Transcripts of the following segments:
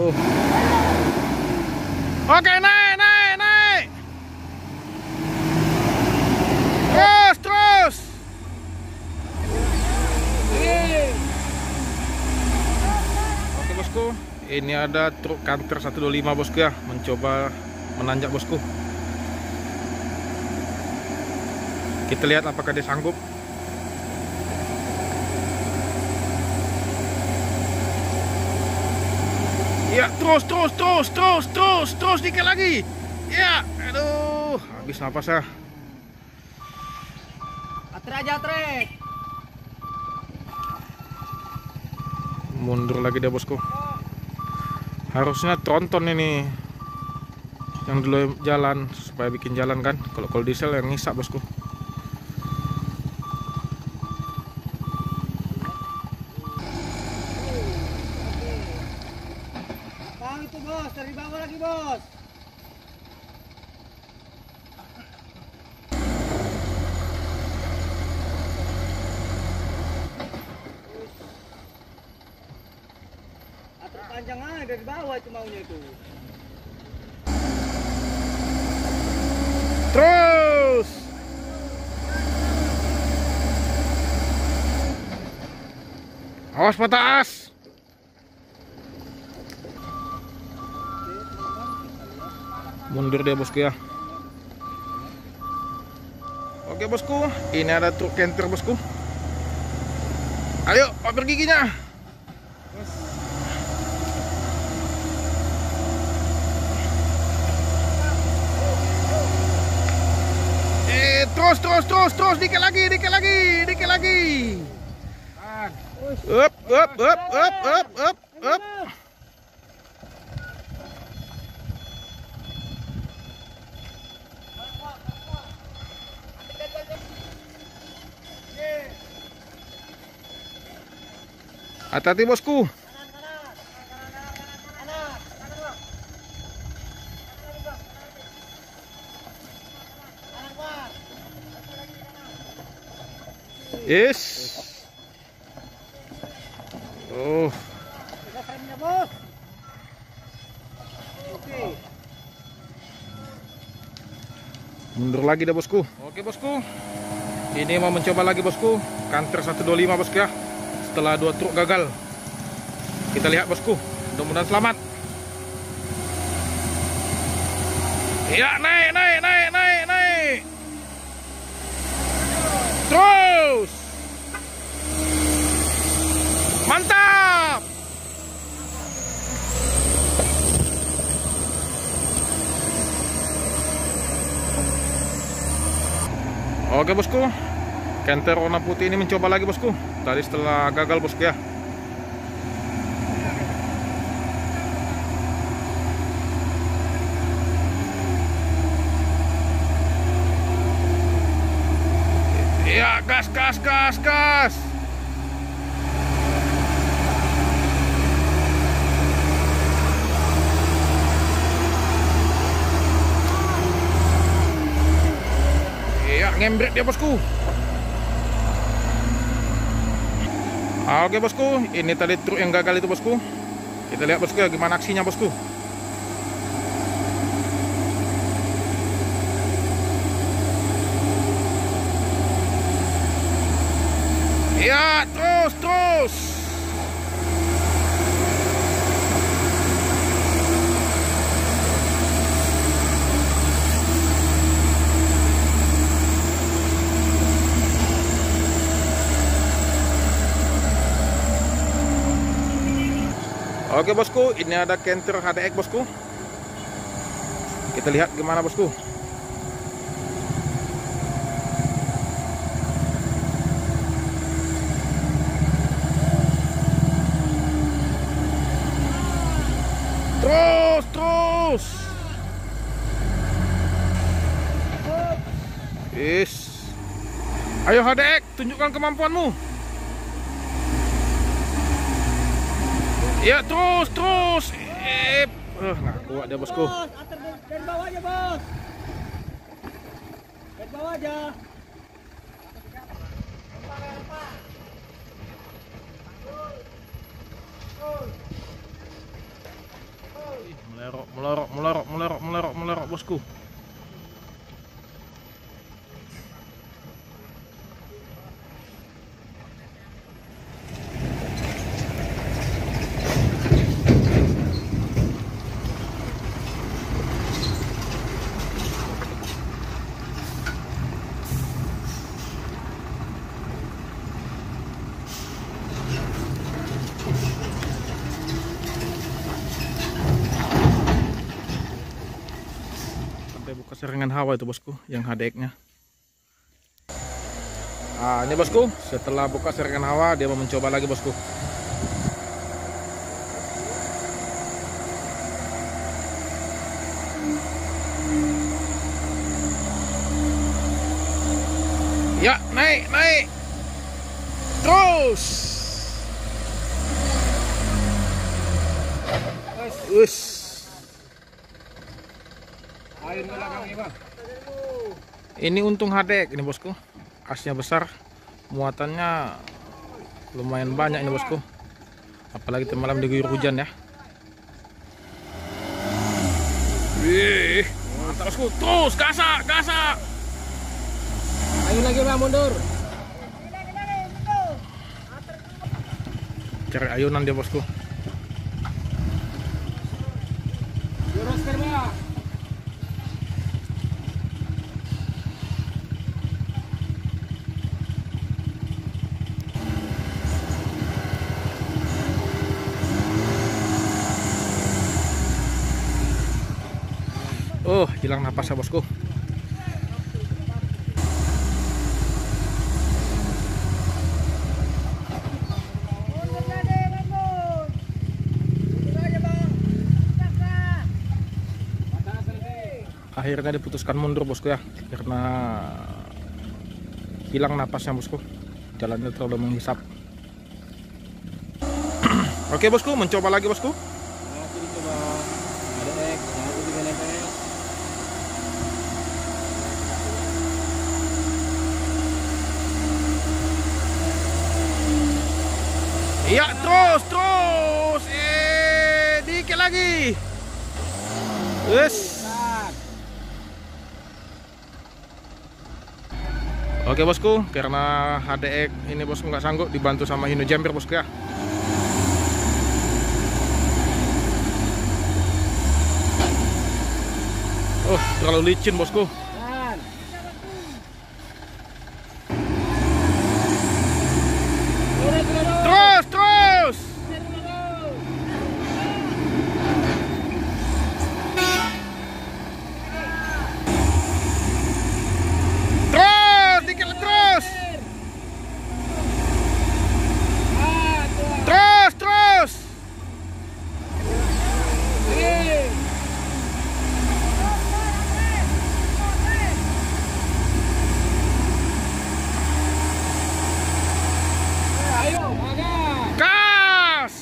Aduh. Oke, naik, naik, naik. Terus, terus. Oke, bosku. Ini ada truk kantor 125, bosku ya, mencoba menanjak, bosku. Kita lihat apakah dia sanggup. Ya, terus, terus, terus, terus, terus, terus, dikit lagi. Ya, aduh, habis napas ya. Atre aja, atre. Mundur lagi dia bosku. Harusnya tronton ini yang dulu jalan supaya bikin jalan kan. Kalau kalau diesel yang ngisap bosku. Bang itu bos, dari bawah lagi bos. Atre panjang aja dari Terus. Awas patah as. Mundur dia bosku ya. Oke bosku, ini ada truk canter bosku. Ayo, pamer giginya. Eh, terus, terus, terus, terus, dikit lagi, dikit lagi, dikit lagi. Up, up, up, up, up, up, up. Hati-hati bosku. Yes. Oh. Oke. mundur lagi dah bosku. Oke bosku. Ini mau mencoba lagi bosku. Kanter 125 bosku ya. Setelah dua truk gagal. Kita lihat bosku. Mudah-mudahan selamat. Ya, naik, naik, naik, naik, naik. Terus. Mantap. Oke bosku. Kenter warna putih ini mencoba lagi bosku. Tadi setelah gagal bosku ya. Ya gas gas gas gas Ngembrek dia bosku. Oke bosku, ini tadi truk yang gagal itu bosku. Kita lihat bosku ya gimana aksinya bosku. Ya, terus, terus. Oke bosku, ini ada Canter HDX bosku. Kita lihat gimana bosku. Terus, terus. Is. Ayo HDX, tunjukkan kemampuanmu. Ya terus terus. Eh, uh, nah kuat dia bosku. Atur dari bawah aja bos. Dari bawah aja. Melorok, melorok, melorok, melorok, melorok, melorok bosku. Serangan hawa itu bosku yang HDX-nya. Ah, ini bosku, setelah buka serangan hawa dia mau mencoba lagi bosku. Ya, naik, naik. Terus. Us. Ini untung hadek ini bosku. Asnya besar. Muatannya lumayan banyak ini bosku. Apalagi malam diguyur hujan ya. Wih, mantap bosku. Terus gasak, gasak. Ayo lagi bang mundur. Cari ayunan dia bosku. Hilang napasnya bosku. Akhirnya diputuskan mundur bosku ya, karena hilang napasnya bosku. Jalannya terlalu menghisap. Oke bosku, mencoba lagi bosku. Nah, sini coba. Ada X, satu tiga level. Iya, terus, terus. Eh, dikit lagi. Yes. Oke bosku, karena HDX ini bosku nggak sanggup dibantu sama Hino Jumper bosku ya. Oh, terlalu licin bosku. Dan. Turun, turun, turun. Terus, terus. Terus, dikit terus. Ah, tuh. Terus, terus. Oke. Ayo, makan. Gas.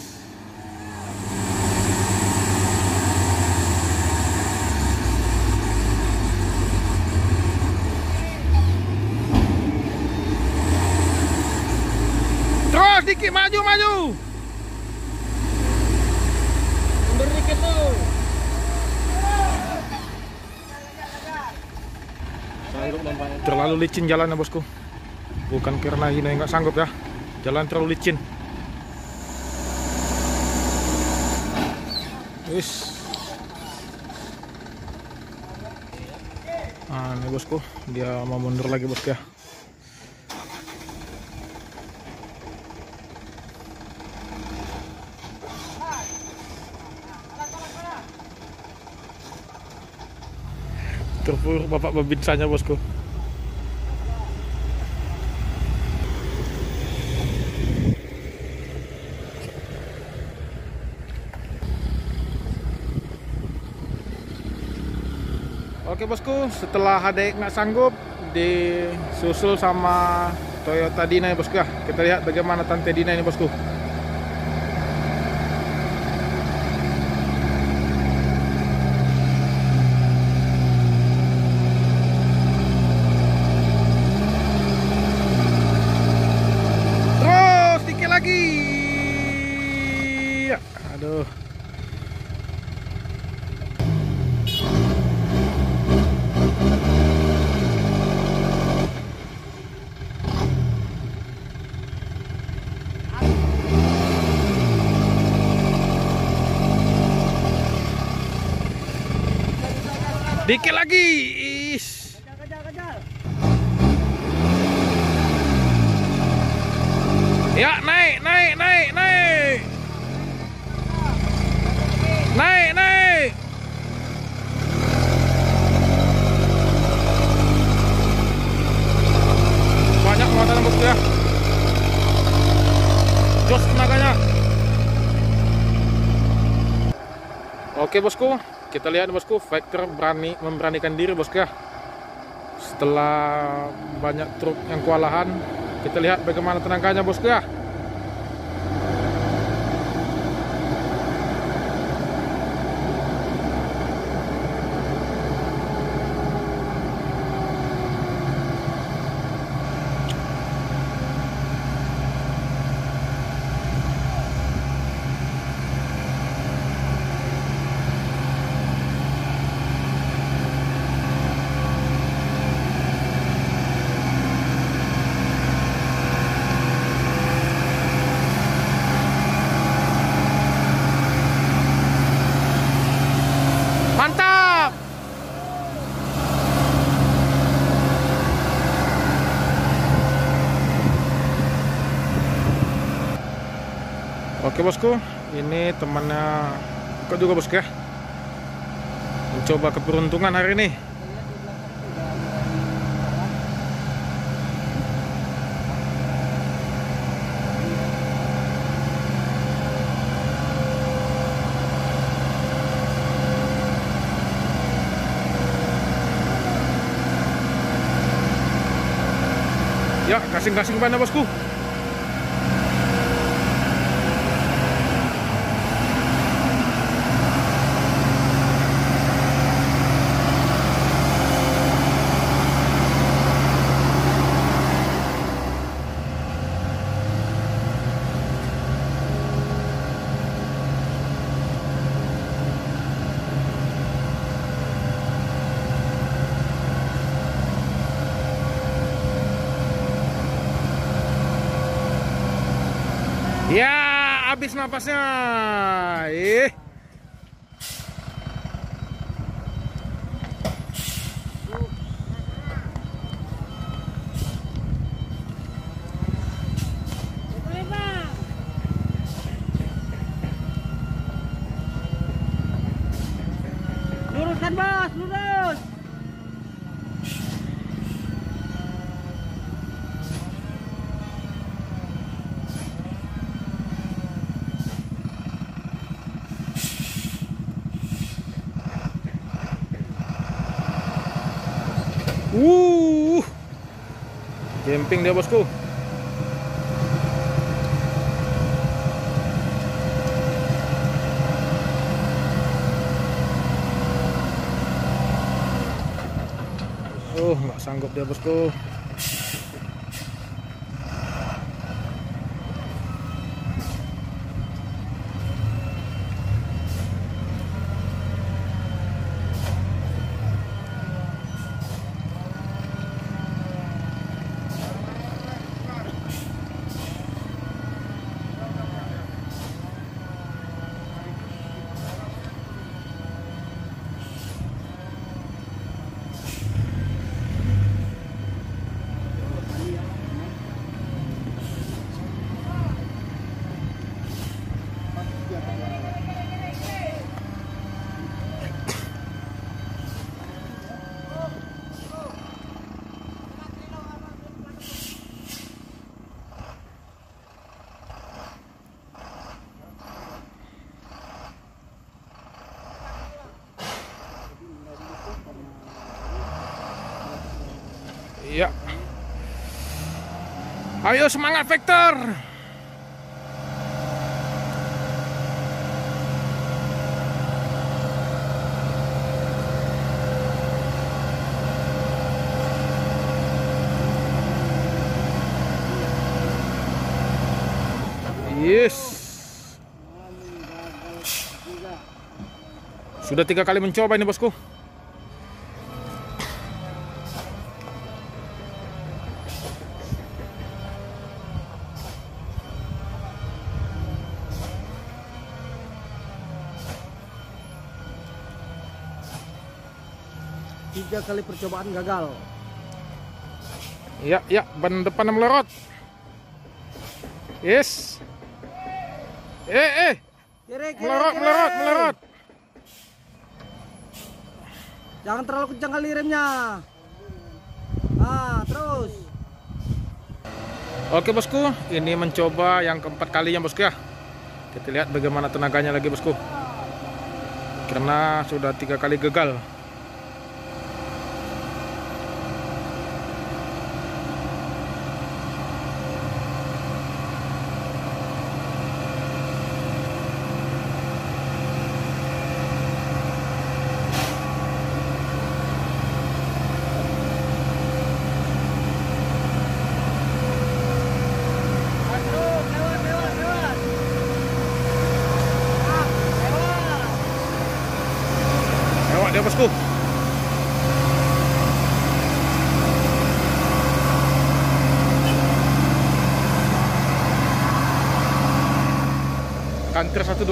Terus dikit maju maju. Mundur dikit tuh. Sanggup nampaknya. Terlalu licin jalannya bosku. Bukan karena ini nggak sanggup ya. Jalan terlalu licin. Wis. Nah, ini bosku, dia mau mundur lagi bosku ya. Terpur bapak pebinsanya bosku. Bosku, setelah HDX nggak sanggup disusul sama Toyota Dina ya bosku ya. Kita lihat bagaimana Tante Dina ini bosku. Terus dikit lagi. Ya, Aduh. Dikit lagi. Is. Kejar, kejar, kejar. Ya, naik, naik, naik, naik. Naik, naik. Banyak muatan bosku ya. Jos tenaganya. Oke bosku, kita lihat bosku, Vector berani memberanikan diri bosku ya. Setelah banyak truk yang kewalahan, kita lihat bagaimana tenaganya bosku ya. Mantap! Oke bosku, ini temannya kok juga bosku ya. Mencoba keberuntungan hari ini. Ya, kasing-kasing mana bosku? Ya, habis napasnya. Ih. Camping dia bosku. Oh, nggak sanggup dia bosku. Ayo semangat Vector. Yes. Sudah tiga kali mencoba ini bosku. Kali percobaan gagal. Ya, ya, ban depan melorot. Yes. Eh, eh. Kiri, kiri, Melorot, kiri. melorot, melorot. Jangan terlalu kencang kali remnya. Ah, terus. Oke bosku, ini mencoba yang keempat kalinya bosku ya. Kita lihat bagaimana tenaganya lagi bosku. Karena sudah tiga kali gagal.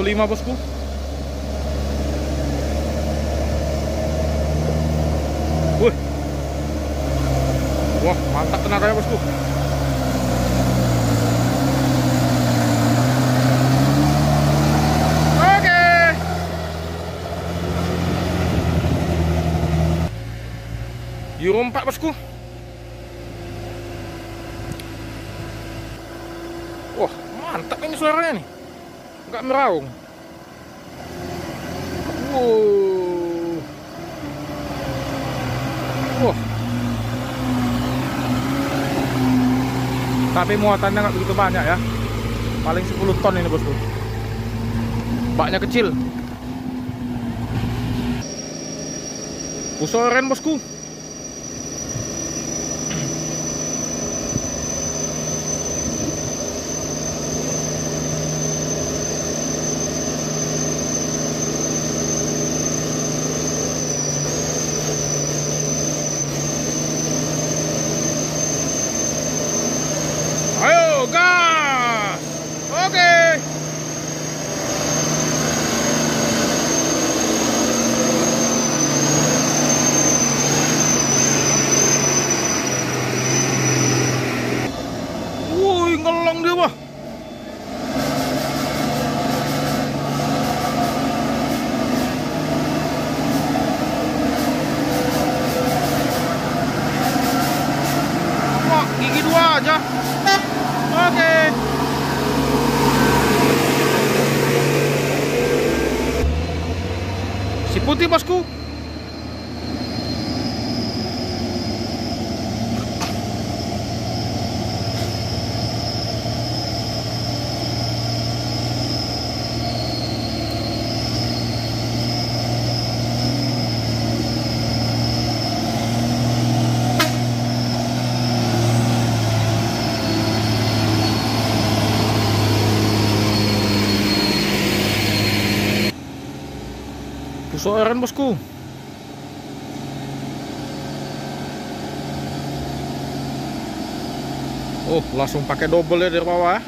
125 bosku. Wih. Wah, mantap tenaganya bosku. Euro 4 bosku. Wah, mantap ini suaranya nih. Enggak meraung. Wow. Wah. Tapi muatannya nggak begitu banyak ya. Paling 10 ton ini bosku. Baknya kecil. Pusoren bosku. Ayo gas. Oke. Woi, ngelong dia, Wah. Wah, gigi dua aja. Oke. Si putih bosku. Pusoran bosku. Oh, langsung pakai double ya dari bawah.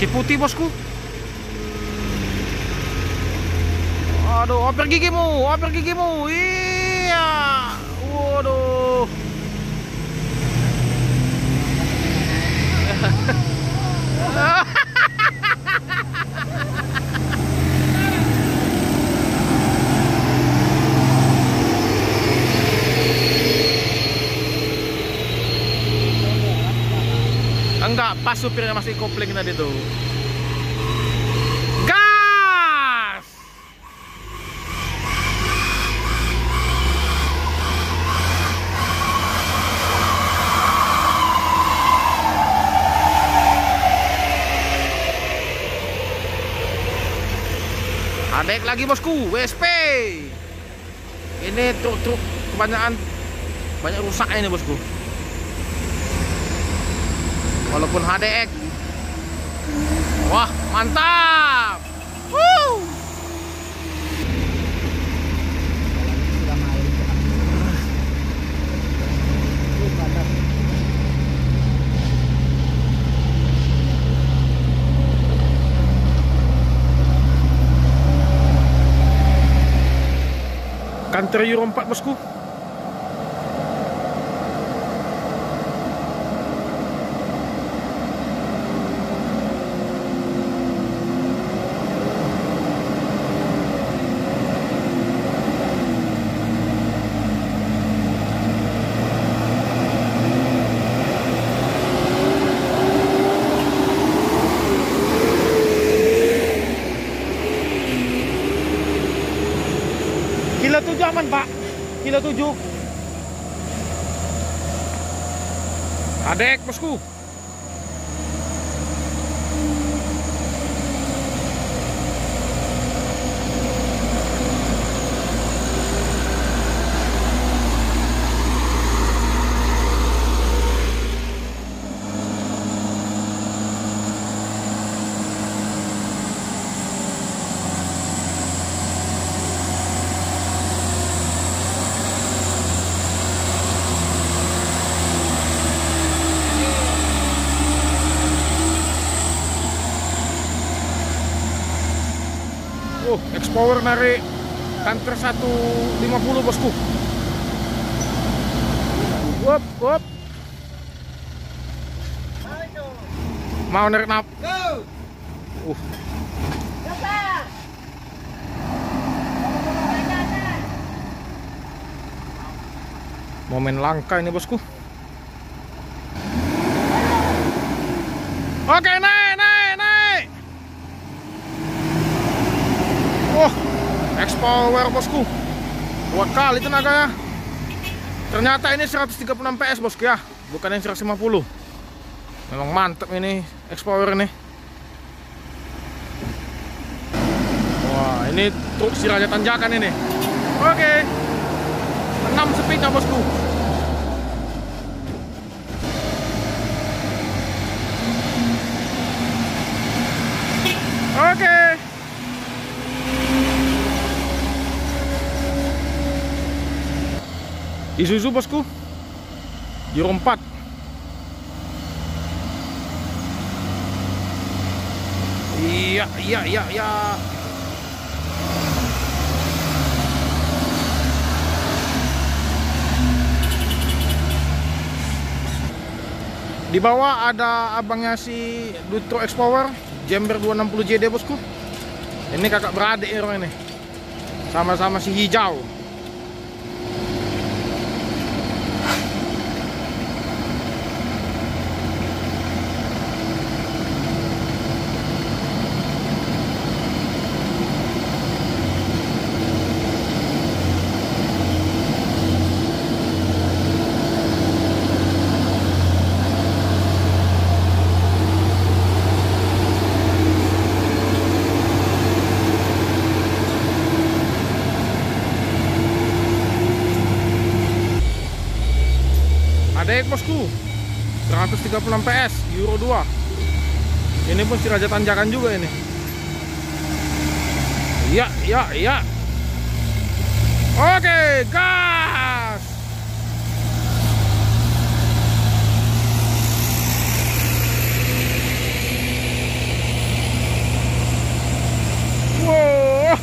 Si putih bosku. Aduh, oper gigimu, oper gigimu. Iya. Waduh. Enggak, pas supirnya masih kopling tadi tuh. Gas! Adek lagi bosku, WSP. Ini truk-truk kebanyakan banyak rusak ini bosku. Walaupun HDX. Wah, mantap. Woo! Sudah main. Ini batas. Kantor Euro 4 bosku. 37 Adek bosku. X-Power narik kantor 150 bosku. Wop, wop. Mau narik nap. Uh, momen langka ini bosku. Oke, naik, naik, naik. Wah, X-Power bosku. Kuat kali tenaganya. Ternyata ini 136 PS bosku ya, bukan yang 150. Memang mantep ini X-Power ini. Wah, ini truk si Raja Tanjakan ini. Oke. 6 speednya bosku. Oke. Isuzu bosku. Euro 4. Iya, iya, iya, iya. Di bawah ada abangnya si Dutro X Power Jember 260 JD bosku. Ini kakak beradik ya orang ini. Sama-sama si hijau. Adek bosku 136 PS Euro 2 Ini pun si Raja Tanjakan juga ini. Iya, iya, iya. Oke, gas! Wow,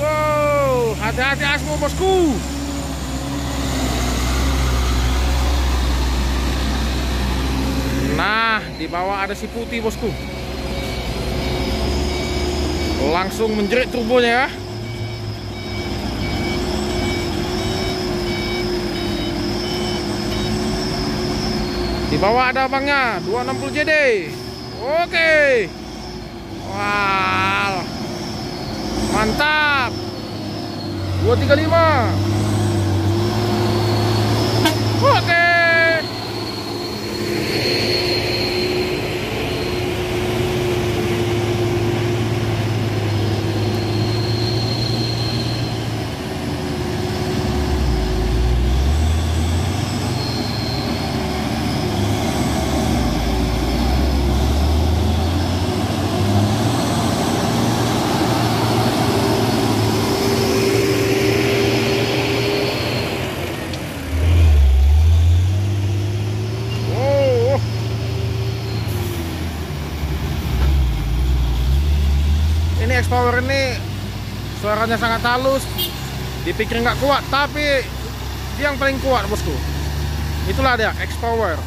wow, hati-hati asmo bosku Nah, di bawah ada si putih bosku. Langsung menjerit turbonya ya. Di bawah ada abangnya 260 JD. Oke. Wah. Mantap. 235. Oke. X-Power ini suaranya sangat halus. Dipikir nggak kuat, tapi dia yang paling kuat bosku. Itulah dia X-Power.